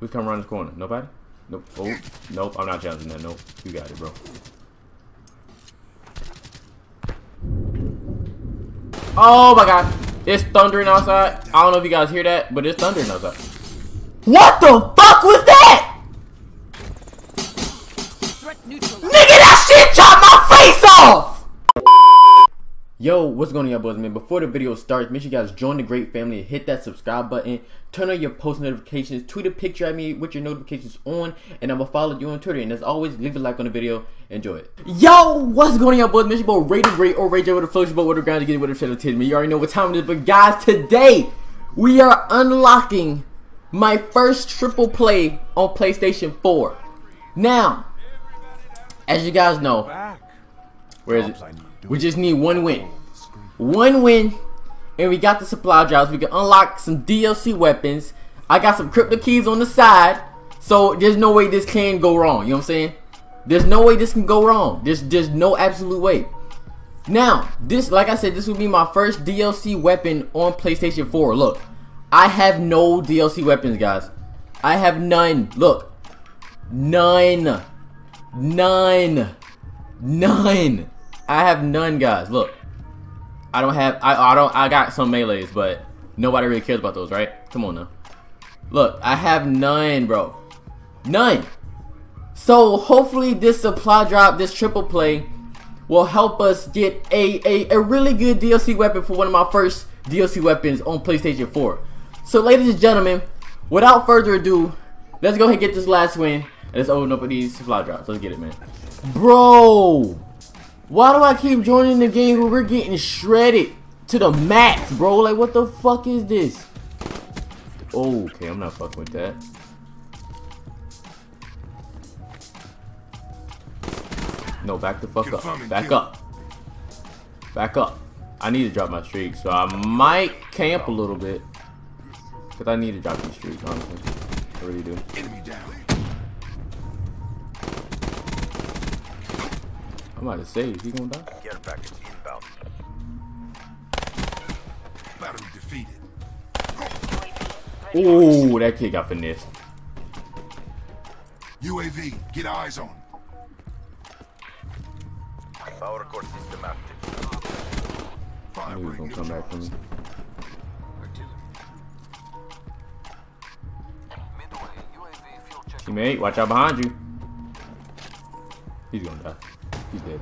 Who's coming around this corner? Nobody? Nope. Oh, nope. I'm not challenging that. Nope. You got it, bro. Oh my god. It's thundering outside. I don't know if you guys hear that, but it's thundering outside. What the fuck was that? Nigga, that shit chopped my face off! Yo, what's going on, y'all boys, man? Before the video starts, make sure you guys join the great family and hit that subscribe button. Turn on your post notifications. Tweet a picture at me with your notifications on, and I'm gonna follow you on Twitter. And as always, leave a like on the video. Enjoy it. Yo, what's going on, y'all boys? Make sure you go rate great or rage over the flow, boy, with the ground to get it with the shadow to me. You already know what time it is, but guys, today we are unlocking my first triple play on PlayStation 4. Now, as you guys know, where is it? We just need one win. One win, and we got the supply drops. We can unlock some DLC weapons. I got some crypto keys on the side, so there's no way this can go wrong. You know what I'm saying? There's no way this can go wrong. There's just no absolute way. Now, this, like I said, this will be my first DLC weapon on PlayStation 4. Look, I have no DLC weapons, guys. I have none. Look, none, none, none. I have none, guys. Look, I don't have. I I don't. I got some melees, but nobody really cares about those, right? Come on now. Look, I have none, bro. None. So hopefully this supply drop, this triple play, will help us get a, a, a really good DLC weapon for one of my first DLC weapons on PlayStation 4. So ladies and gentlemen, without further ado, let's go ahead and get this last win. And let's open up these supply drops. Let's get it, man. Bro! Why do I keep joining the game where we're getting shredded to the max, bro? Like, what the fuck is this? Oh, okay, I'm not fucking with that. No, back the fuck up. Back up. Back up. I need to drop my streak, so I might camp a little bit. Because I need to drop these streaks, honestly. I really do. Enemy down. I'm about to say, is he gonna die? Care package inbound. Battery defeated. Ooh, that kid got finessed. UAV, get eyes on. Power core system active. I knew he was gonna come back for me. Teammate, watch out behind you. He's gonna die. He's dead.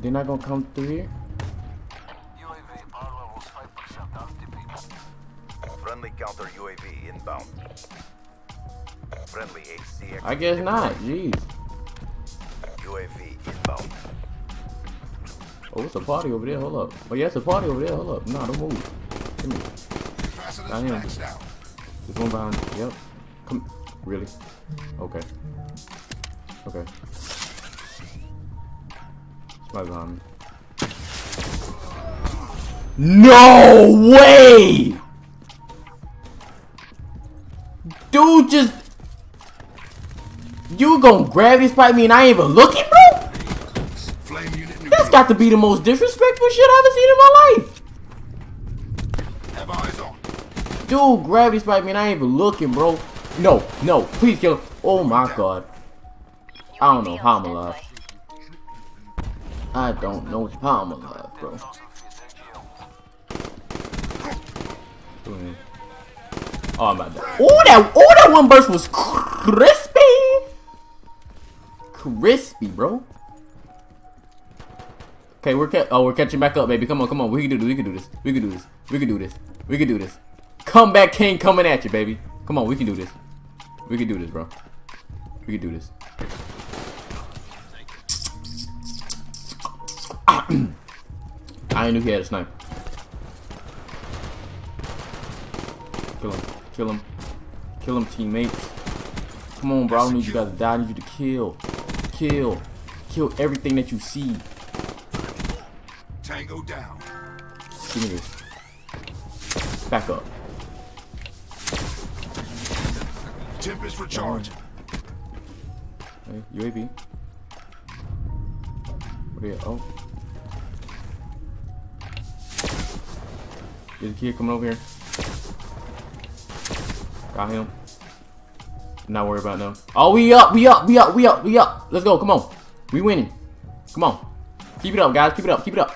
They're not gonna come through here? UAV power levels 5% Friendly counter UAV inbound. Friendly HC. I guess not, jeez. UAV inbound. Oh, it's a party over there. Hold up. Oh, yeah, it's a party over there. Hold up. Nah, don't move. Come here. Down here. There's one behind. Yep. Come. Really? Okay. Okay. Somebody behind me. No way! Dude just... You gonna gravity spike me and I ain't even looking, bro? That's got to be the most disrespectful shit I've ever seen in my life. Dude, gravity spike me and I ain't even looking, bro. No, no, please kill him. Oh my god. I don't know how I'm alive. I don't know mm. how oh, I'm alive, bro. Oh my god. Oh that oh that one burst was crispy. Crispy, bro. Okay, we're oh we're catching back up, baby. Come on, come on. We can do this. We can do this. We can do this. We can do this. We can do this. Comeback king coming at you, baby. Come on, we can do this. We can do this, bro. We can do this. I knew he had a sniper. Kill him. Kill him. Kill him, teammates. Come on, bro. I don't need you guys to die. I need you to kill. Kill. Kill everything that you see. Tango down. Give me this. Back up. Tempest recharge. Hey, UAV. What are you? Oh. There's a kid coming over here. Got him. Not worry about no. Oh, we up, we up, we up, we up, we up. Let's go. Come on. We winning. Come on. Keep it up, guys. Keep it up. Keep it up.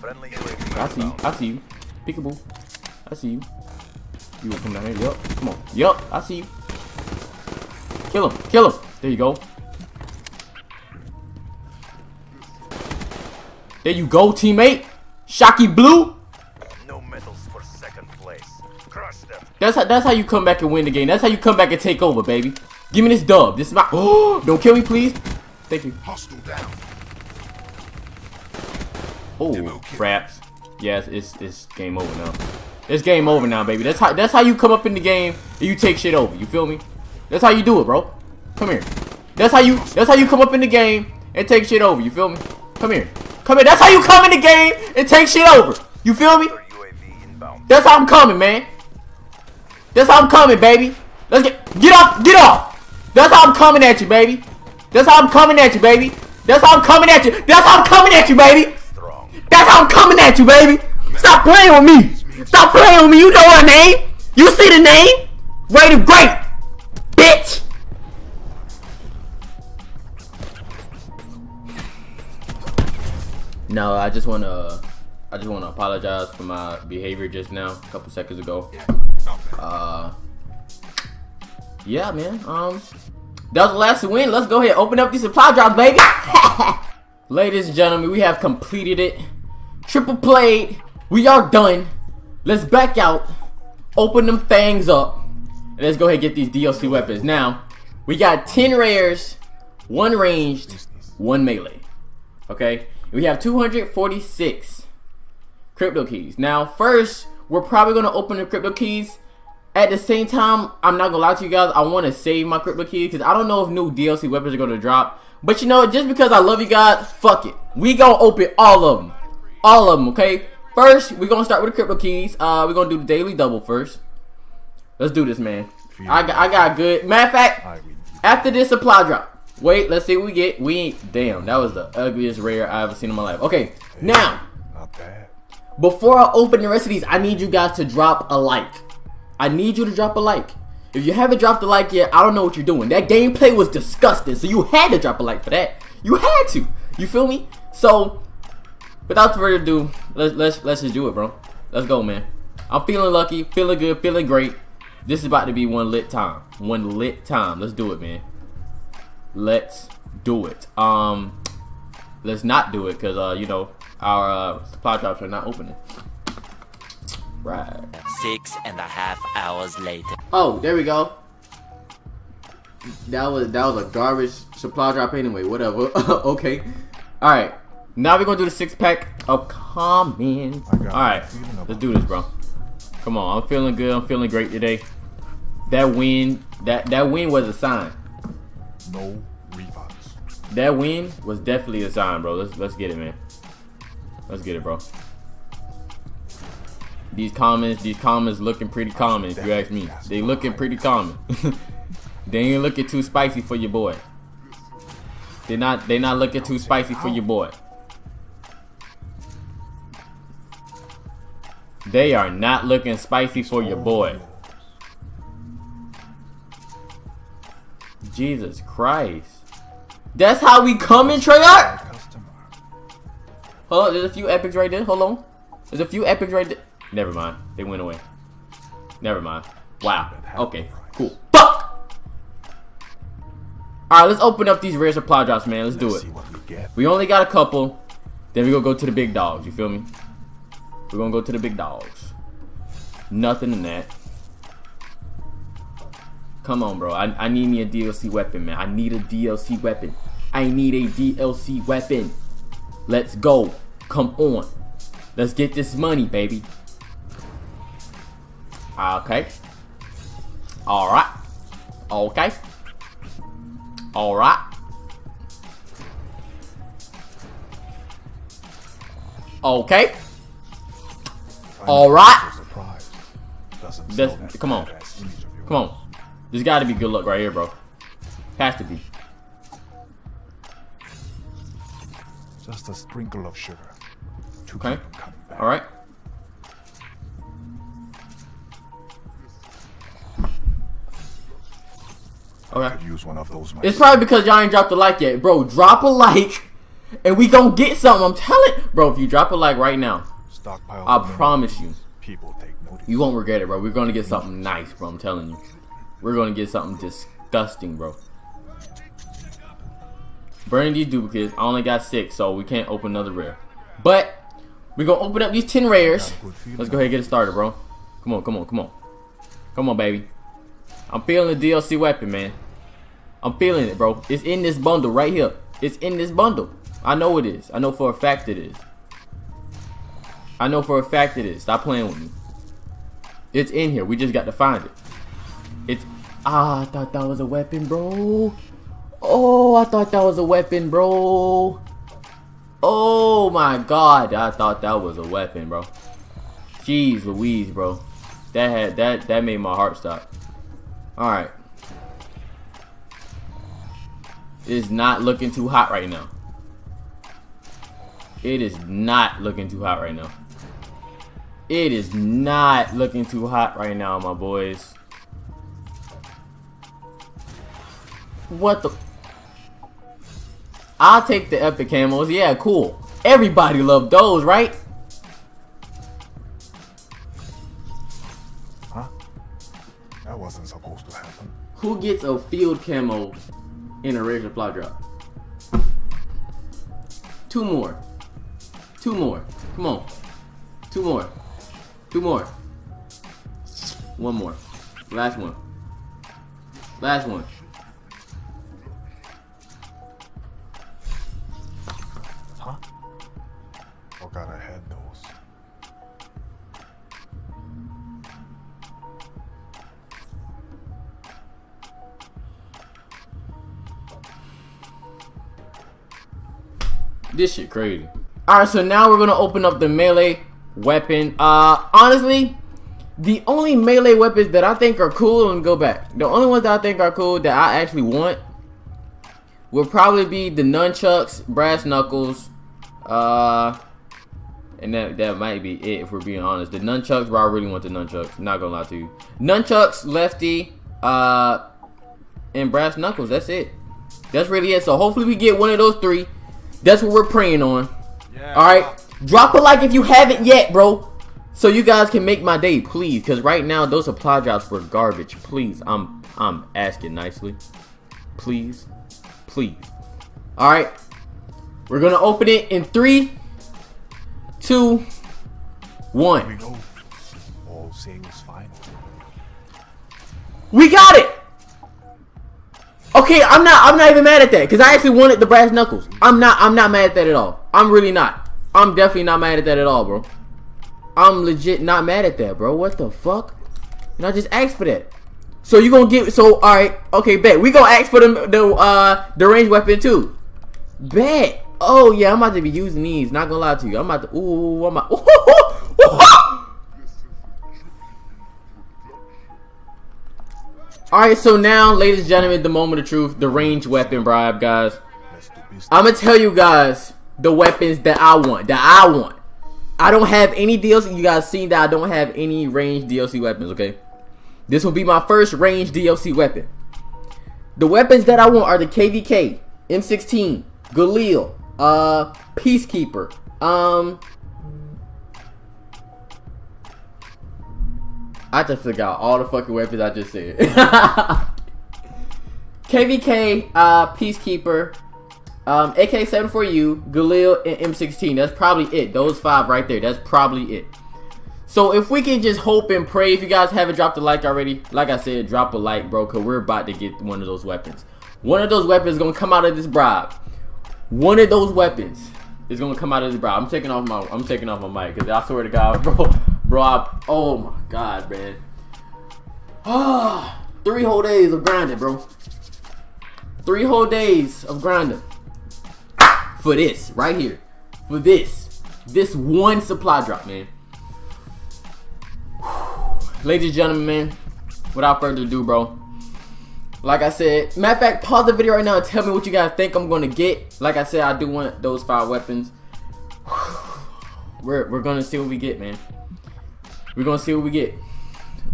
Friendly I see you. I see you. Peekaboo. I see you. You will come down here. Yup. Come on. Yup. I see you. Kill him. Kill him. There you go. There you go, teammate. Shocky Blue. No medals for second place. Crush them. That's how that's how you come back and win the game. That's how you come back and take over, baby. Give me this dub. This is my Oh, don't kill me, please. Thank you. Hostile down. Oh, craps. Yes, it's it's game over now. It's game over now, baby. That's how that's how you come up in the game and you take shit over. You feel me? That's how you do it, bro. Come here. That's how you that's how you come up in the game and take shit over. You feel me? Come here. Come here. That's how you come in the game and take shit over. You feel me? That's how I'm coming, man. That's how I'm coming, baby. Let's get get off, get off. That's how I'm coming at you, baby. That's how I'm coming at you, baby. That's how I'm coming at you. That's how I'm coming at you, baby. That's how I'm coming at you, baby. Stop playing with me. Stop playing with me. You know her name. You see the name? Ray the Great, bitch. No, I just wanna, I just wanna apologize for my behavior just now, a couple seconds ago. Uh, yeah, man. Um, that was the last win. Let's go ahead, open up these supply drops, baby. Ladies and gentlemen, we have completed it. Triple played. We are done. Let's back out. Open them things up. And let's go ahead and get these DLC weapons. Now, we got 10 rares, 1 ranged, 1 melee. Okay? We have 246 crypto keys. Now, first, we're probably going to open the crypto keys. At the same time, I'm not going to lie to you guys. I want to save my crypto keys because I don't know if new DLC weapons are going to drop. But you know, just because I love you guys, fuck it. We going to open all of them. All of them, okay? First, we're going to start with the crypto keys. Uh, we're going to do the daily double first. Let's do this, man. I got, I got good. Matter of fact, after this supply drop. Wait, let's see what we get. We ain't. Damn, that was the ugliest rare I ever seen in my life. Okay, now, Not bad. before I open the rest of these, I need you guys to drop a like. I need you to drop a like. If you haven't dropped a like yet, I don't know what you're doing. That gameplay was disgusting, so you had to drop a like for that. You had to. You feel me? So, without further ado, let's let's let's just do it, bro. Let's go, man. I'm feeling lucky, feeling good, feeling great. This is about to be one lit time. One lit time. Let's do it, man. Let's do it. Um, let's not do it because uh, you know, our uh, supply drops are not opening. Right. Six and a half hours later. Oh, there we go. That was that was a garbage supply drop anyway. Whatever. okay. All right. Now we're gonna do the six pack of comments. All right. a feeling about Let's do this, bro. Come on. I'm feeling good. I'm feeling great today. That win. That that win was a sign. No refunds. That win was definitely a sign, bro. Let's let's get it, man. Let's get it, bro. These comments, these comments looking pretty common, if you ask me. They looking pretty common. they ain't looking too spicy for your boy. They not they not looking too spicy for your boy. They are not looking spicy for your boy. Jesus Christ. That's how we come in, Treyarch? Hold on, there's a few epics right there. Hold on. There's a few epics right there. Never mind. They went away. Never mind. Wow. Okay. Cool. Fuck! Alright, let's open up these rare supply drops, man. Let's do it. we. Only got a couple. Then we gonna go to the big dogs. You feel me? We're gonna go to the big dogs. Nothing in that. Come on, bro. I, I need me a DLC weapon, man. I need a DLC weapon. I need a DLC weapon. Let's go. Come on. Let's get this money, baby. Okay. Alright. Okay. Alright. Okay. All right. Come on. Come on. There's got to be good luck right here, bro. Has to be. Just a sprinkle of sugar. To okay. All right. Okay. use one of those. It's probably because y'all ain't dropped a like yet, bro. Drop a like, and we gonna get something. I'm telling, bro. If you drop a like right now, Stockpile I promise you, People take notice. you won't regret it, bro. We're gonna get something nice, bro. I'm telling you, we're gonna get something disgusting, bro. Burning these duplicates. I only got six, so we can't open another rare. But we're gonna open up these ten rares. Let's go ahead and get it started, bro. Come on, come on, come on. Come on, baby. I'm feeling the DLC weapon, man. I'm feeling it, bro. It's in this bundle right here. It's in this bundle. I know it is. I know for a fact it is. I know for a fact it is. Stop playing with me. It's in here. We just got to find it. It's. Ah, I thought that was a weapon, bro. Oh, I thought that was a weapon, bro. Oh my god, I thought that was a weapon, bro. Jeez Louise, bro. That had that that made my heart stop. Alright. It's not looking too hot right now. It is not looking too hot right now. It is not looking too hot right now, my boys. What the? I'll take the epic camos. Yeah, cool. Everybody loved those, right? Huh? That wasn't supposed to happen. Who gets a field camo in a rare supply drop? Two more. Two more. Come on. Two more. Two more. One more. Last one. Last one. Huh? Oh Forgot I had those. This shit crazy. Alright, so now we're gonna open up the melee weapon. Uh honestly, the only melee weapons that I think are cool and go back. The only ones that I think are cool that I actually want will probably be the nunchucks, brass knuckles, uh and that that might be it if we're being honest. The nunchucks, bro, I really want the nunchucks. Not gonna lie to you. Nunchucks, lefty, uh, and brass knuckles. That's it. That's really it. So hopefully we get one of those three. That's what we're praying on. All right, drop a like if you haven't yet, bro. So you guys can make my day, please. Cause right now those supply drops were garbage. Please, I'm I'm asking nicely. Please, please. All right, we're gonna open it in three, two, one. Here we go. All sales final. We got it. Okay, I'm not. I'm not even mad at that because I actually wanted the brass knuckles. I'm not. I'm not mad at that at all. I'm really not. I'm definitely not mad at that at all, bro. I'm legit not mad at that, bro. What the fuck? And I just asked for that. So you gonna give? So all right, okay, bet we gonna ask for the the uh the range weapon too. Bet. Oh yeah, I'm about to be using these. Not gonna lie to you. I'm about to. Ooh, I'm about. All right, so now, ladies and gentlemen, the moment of truth, the range weapon bribe, guys. I'm gonna tell you guys the weapons that I want. That I want. I don't have any DLC. You guys seen that I don't have any range DLC weapons. Okay, this will be my first range DLC weapon. The weapons that I want are the KVK, M16, Galil, uh, Peacekeeper, um. I just forgot all the fucking weapons I just said. KVK, uh, Peacekeeper, um, AK-74U, Galil, and M16. That's probably it. Those five right there. That's probably it. So if we can just hope and pray, if you guys haven't dropped a like already, like I said, drop a like, bro, because we're about to get one of those weapons. One of those weapons is going to come out of this bribe. One of those weapons is going to come out of this bribe. I'm taking off my I'm taking off my mic because I swear to God, bro, bro, I, oh my God, man. Ah, three whole days of grinding, bro. Three whole days of grinding for this right here, for this, this one supply drop, man. Ladies and gentlemen, man, without further ado, bro. Like I said, matter of fact, pause the video right now and tell me what you guys think I'm gonna get. Like I said, I do want those five weapons. We're we're gonna see what we get, man. We're gonna see what we get.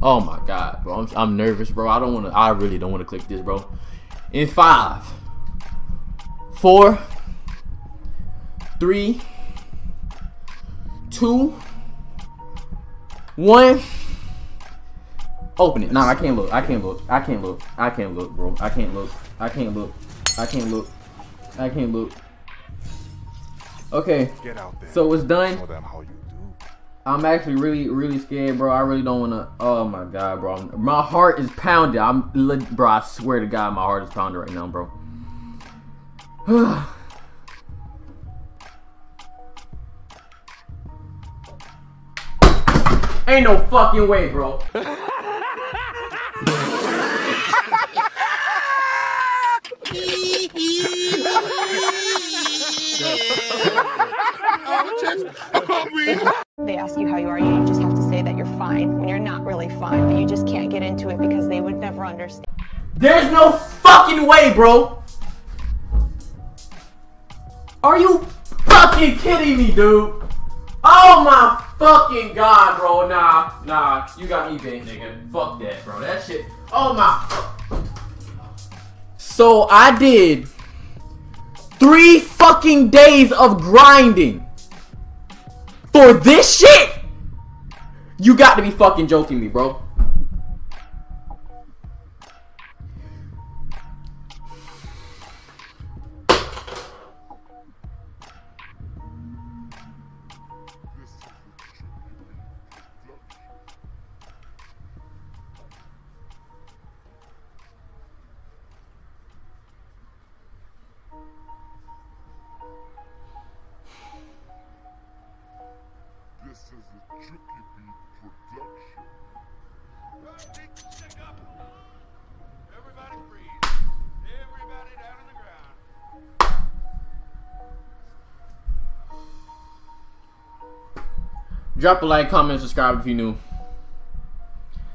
Oh my god, bro. I'm, I'm nervous, bro. I don't want to. I really don't want to click this, bro. In five, four, three, two, one. Open it. Nah, I can't look. I can't look. I can't look. I can't look, bro. I can't look. I can't look. I can't look. I can't look. Okay. Get out there. So it's done. Show them how you do. I'm actually really, really scared, bro. I really don't wanna. Oh my god, bro. My heart is pounding. I'm, bro. I swear to God, my heart is pounding right now, bro. Ain't no fucking way, bro. They ask you how you are, you just have to say that you're fine when you're not really fine, but you just can't get into it because they would never understand. There's no fucking way, bro. Are you fucking kidding me, dude? Oh my fucking god, bro. Nah, nah. You got me bent, nigga. Fuck that, bro. That shit. Oh my. So I did three fucking days of grinding for this shit. You got to be fucking joking me, bro. Drop a like, comment, subscribe if you're new.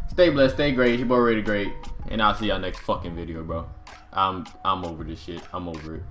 Stay blessed, stay great. It's your boy Ray the Great, and I'll see y'all next fucking video, bro. I'm I'm over this shit. I'm over it.